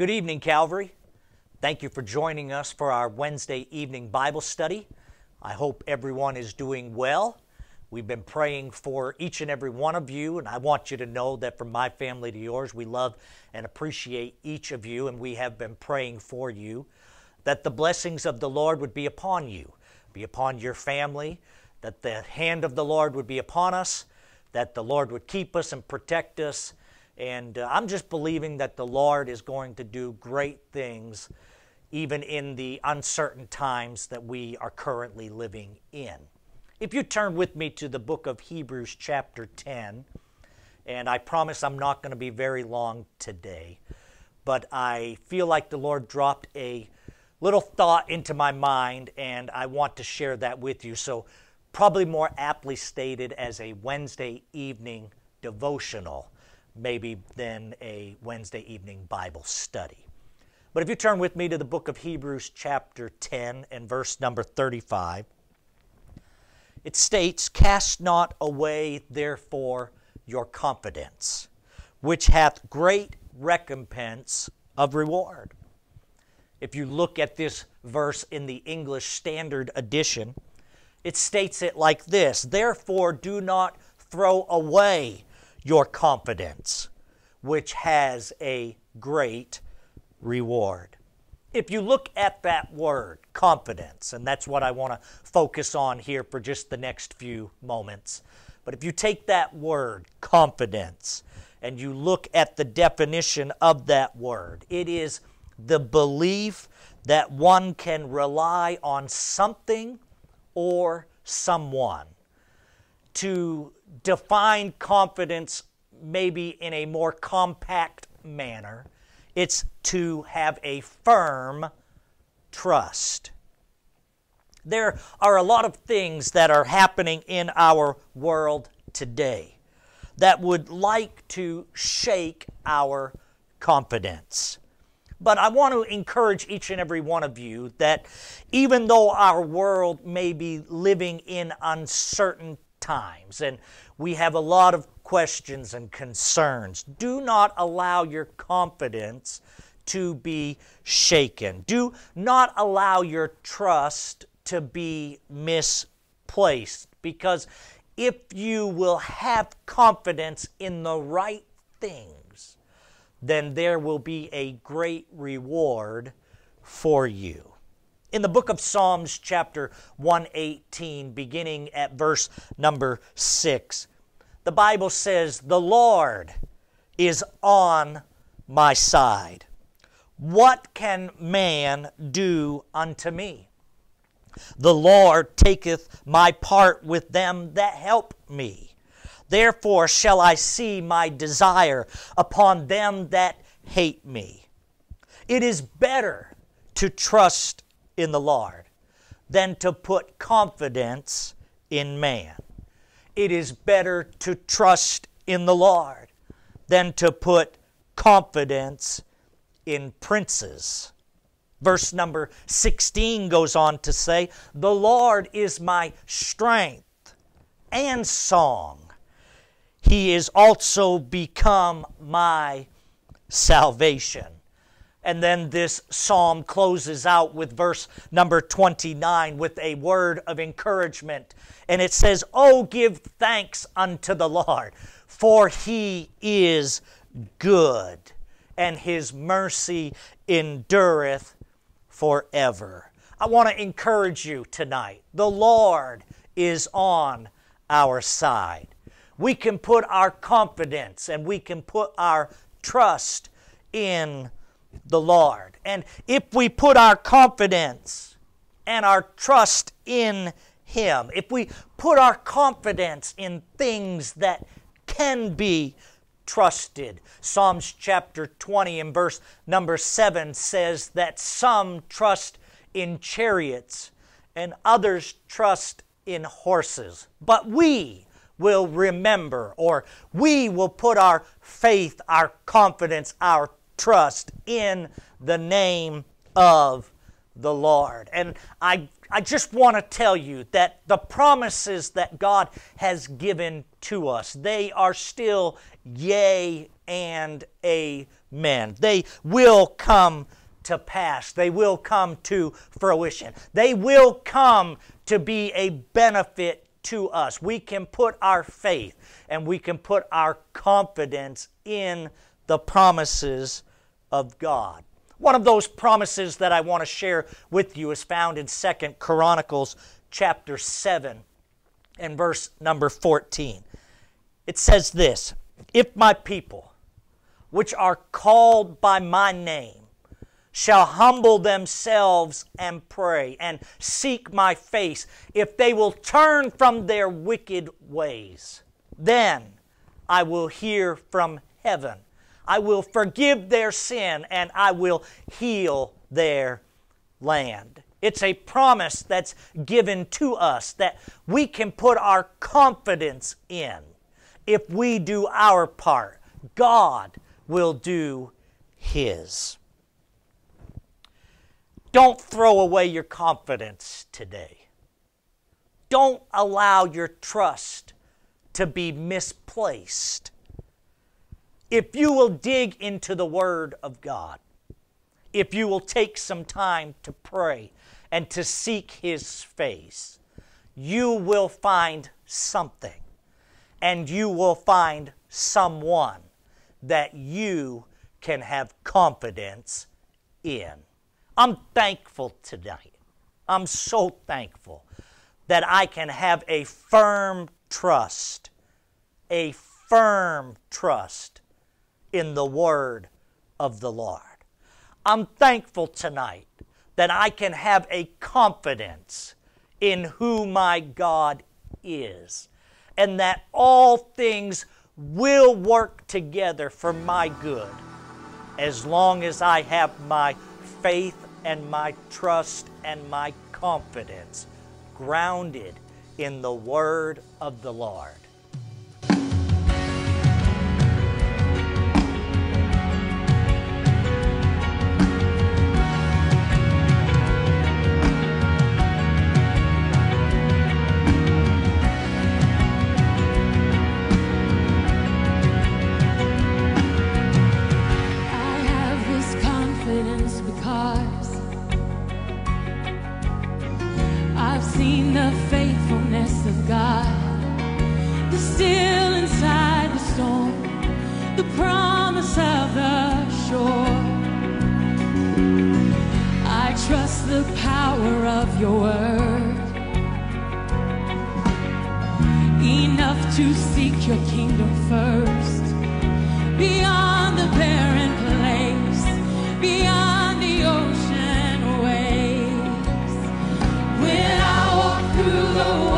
Good evening, Calvary. Thank you for joining us for our Wednesday evening Bible study. I hope everyone is doing well. We've been praying for each and every one of you, and I want you to know that from my family to yours, we love and appreciate each of you, and we have been praying for you that the blessings of the Lord would be upon you, be upon your family, that the hand of the Lord would be upon us, that the Lord would keep us and protect us. And uh, I'm just believing that the Lord is going to do great things even in the uncertain times that we are currently living in. If you turn with me to the book of Hebrews, chapter 10, and I promise I'm not going to be very long today, but I feel like the Lord dropped a little thought into my mind, and I want to share that with you. So, probably more aptly stated as a Wednesday evening devotional, maybe than a Wednesday evening Bible study. But if you turn with me to the book of Hebrews, chapter 10, and verse number 35, it states, Cast not away, therefore, your confidence, which hath great recompense of reward. If you look at this verse in the English Standard Edition, it states it like this Therefore, do not throw away your confidence, which has a great reward. If you look at that word, confidence, and that's what I want to focus on here for just the next few moments. But if you take that word, confidence, and you look at the definition of that word, it is the belief that one can rely on something or someone. To define confidence maybe in a more compact manner, it's to have a firm trust. There are a lot of things that are happening in our world today that would like to shake our confidence. But I want to encourage each and every one of you that even though our world may be living in uncertain times and we have a lot of questions and concerns, do not allow your confidence to be shaken. Do not allow your trust to be misplaced because if you will have confidence in the right things, then there will be a great reward for you. In the book of Psalms, chapter 118, beginning at verse number 6, the Bible says, The Lord is on my side. What can man do unto me? The Lord taketh my part with them that help me. Therefore shall I see my desire upon them that hate me. It is better to trust in the Lord than to put confidence in man. It is better to trust in the Lord than to put confidence in princes. Verse number 16 goes on to say, The Lord is my strength and song he is also become my salvation. And then this psalm closes out with verse number 29 with a word of encouragement. And it says, Oh, give thanks unto the Lord, for he is good, and his mercy endureth forever. I want to encourage you tonight. The Lord is on our side we can put our confidence and we can put our trust in the Lord. And if we put our confidence and our trust in Him, if we put our confidence in things that can be trusted, Psalms chapter 20 and verse number 7 says that some trust in chariots and others trust in horses. But we, will remember, or we will put our faith, our confidence, our trust in the name of the Lord. And I, I just want to tell you that the promises that God has given to us, they are still yea and Amen. They will come to pass. They will come to fruition. They will come to be a benefit to us. We can put our faith and we can put our confidence in the promises of God. One of those promises that I want to share with you is found in Second Chronicles chapter 7 and verse number 14. It says this, if my people which are called by my name shall humble themselves and pray and seek my face, if they will turn from their wicked ways, then I will hear from heaven. I will forgive their sin and I will heal their land. It's a promise that's given to us that we can put our confidence in. If we do our part, God will do His. Don't throw away your confidence today. Don't allow your trust to be misplaced. If you will dig into the Word of God, if you will take some time to pray and to seek His face, you will find something and you will find someone that you can have confidence in. I'm thankful tonight. I'm so thankful that I can have a firm trust, a firm trust in the Word of the Lord. I'm thankful tonight that I can have a confidence in who my God is and that all things will work together for my good as long as I have my faith and my trust and my confidence grounded in the word of the Lord. trust the power of your word. Enough to seek your kingdom first. Beyond the barren place, beyond the ocean waves. When I walk through the